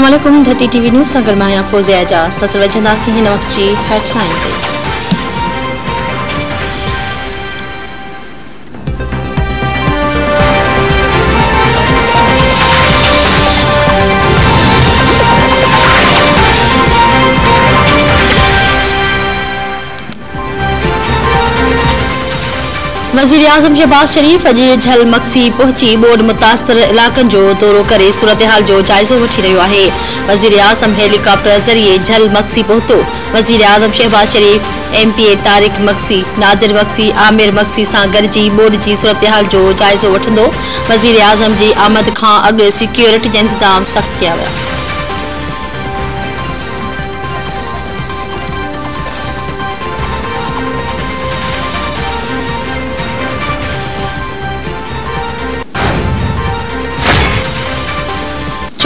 वालेकुम धरती TV news सां गॾु माँ आहियाँ एजाज़ नज़र विझंदासीं हिन वक़्त जी हेडलाइन ते वज़ीर आज़म शहबाज शरीफ़ अॼु झल मक्सी पहुची, बोर्ड मुतासिर इलाक़नि जो दौरो करे सूरतहाल जो जाइज़ो वठी रहियो आहे। वज़ीर आज़म हेलीकॉप्टर ज़रिए झल मक्सी पहुतो। वज़ीर आज़म Shehbaz Sharif M P A Tariq Magsi, Nadir Magsi, Aamir Magsi सां गॾिजी बोर्ड जी सूरतहाल जो जाइज़ो वठंदो। वज़ीर आज़म जी आमद खां अॻु सिक्योरिटी जा इंतज़ाम सख़्त कया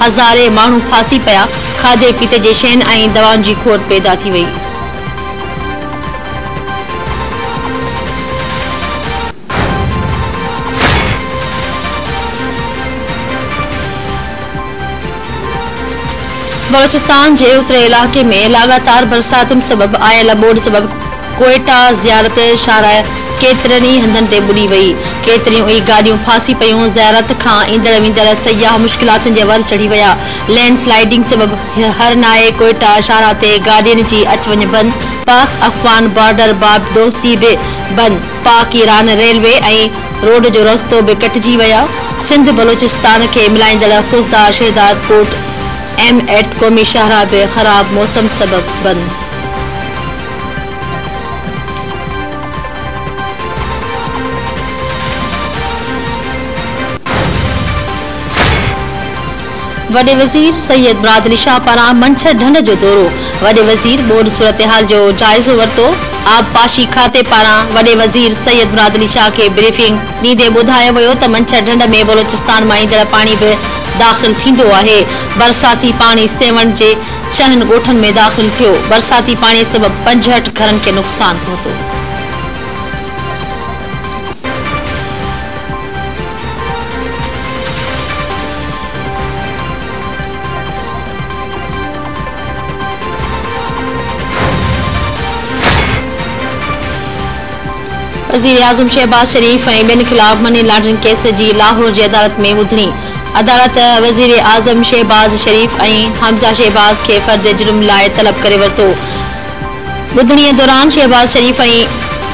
हज़ारे माण्हू फासी पिया, खाधे पीते जे शयुनि ऐं दवाउनि जी पैदा थी वई। बलोचिस्तान जे उत्तरी इलाके में लगातार बरसातुनि सबब आयल ॿोॾ सबब कोयटा, ज़ियारत शाहराह केतिरनि ई हंधनि ते ॿुॾी वई। केतिरियूं ई गाॾियूं फासी ज़ियारत खां ईंदड़ वेंदड़ सयाह मुश्किलातुनि जे वर चढ़ी विया। लैंड स्लाइडिंग सबब हरनाए कोयटा शाहरा ते गाॾियुनि जी अच वञ बंदि। पाक अफ़गान बॉर्डर बाब दोस्ती बि बंदि। पाक, ईरान रेलवे ऐं रोड जो रस्तो बि कटिजी विया। सिंध बलोचिस्तान खे मिलाईंदड़ खुशदार शहदाद एम एट क़ौमी शाहरा बि ख़राब मौसम सबब बंदि। वॾे वज़ीर सैयद मुराद शाह पारां मंछर ढंढ जो दौरो। वॾे वज़ीर बोर्ड सूरतहाल जो जाइज़ो वरितो। आबपाशी खाते पारां वॾे वज़ीर सैयद अली शाह खे ब्रीफिंग ॾींदे ॿुधायो वियो त मंछर ढंढ में बलोचिस्तान माँ ईंदड़ पाणी बि दाख़िल थींदो आहे। बरसाती पाणी सेवण जे छहनि ॻोठनि में दाख़िल थियो। बरसाती पाणी सबबि पंजहठि घरनि खे नुक़सान पहुतो। वज़ीर आज़म शहबाज शरीफ़ ऐं बिन ख़िलाफ़ मनी लॉन्ड्रिंग केस जी लाहौर जी अदालत में ॿुधणी। अदालत वज़ीर आज़म शहबाज शरीफ़ ऐं हमज़ा शहबाज के फ़र्द जुर्म लाइ तलब करे वरितो। ॿुधणीअ दौरान शहबाज शरीफ़ ऐं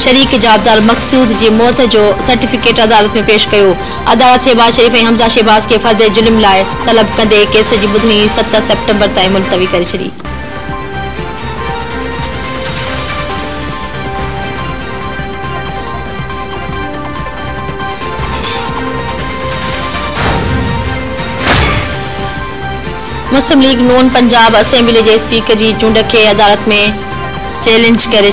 शरीक जाबदार मक़सूद की मौत जो सर्टिफिकेट अदालत में पेश कयो। अदालत शहबाज शरीफ़ ऐं हमज़ा शहबाज के फ़र्द जुल्म लाइ तलब कंदे केस की ॿुधणी सत सेप्टेम्बर ताईं मुलतवी करे छॾी। मुस्लिम लीग नून पंजाब असेंबली जे स्पीकर जी चूंड खे अदालत में चैलेंज करे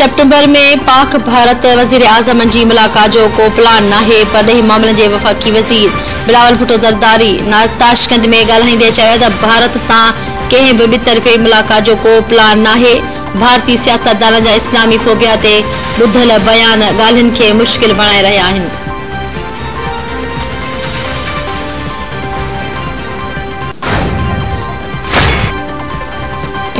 सेप्टेंबर में पाक भारत वज़ीर आज़म की मुलाक़ात जो को प्लान ना पर परॾेही मामलनि के वफ़ाक़ी वज़ीर बिलावल भुट्टो ज़रदारी ताशकंद में ॻाल्हाईंदे चयो त भारत सां कंहिं बि ॿितरफ़ी मुलाक़ात जो को प्लान नाहे। भारतीय सियासतदान इस्लामी फ़ोबिया ते बुधल बयान खे मुश्किल बणाए रहा आहिनि।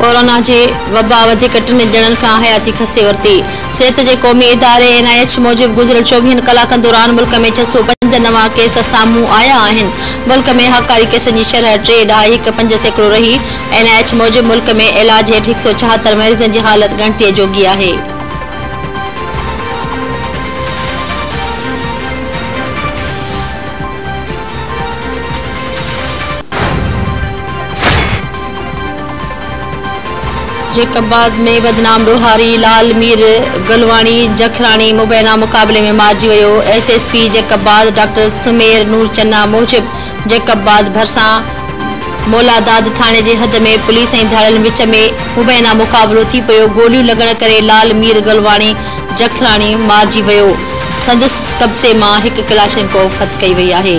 कोरोना जे वबा वधीक टिनि हयाती खसे वरती। सिहत जे क़ौमी इदारे एन आई एच मूजिबि गुज़िरियल चोवीहनि कलाकनि दौरान मुल्क में छह सौ पंज नवां केस साम्हूं आया मुल्क में हकारी केसनि जी शरह टे ढाई एक पंज सैकड़ो रही। एन आई एच मूजिबि मुल्क में इलाज हेठ एक सौ छहत्तर मरीजों की हालत गणती जोगी आहे। जेकबाद में बदनाम डोहारी लाल मीर, गलवाणी जखराणी मुबैना मुक़ाबले में वियो। S S P Jacobabad doctor Sumair Noor Channa मूजिबि जेकबाद भरिसां। मौलादाद थाणे जे हद में पुलिस ऐं विच में मुबैना मुक़ाबलो थी पियो। गोलियूं लॻण करे लाल मीर, गलवाणी जखराणी मारिजी वियो। संदसि कब्ज़े माँ हिकु कलाशनकोफ फत कई वई आहे।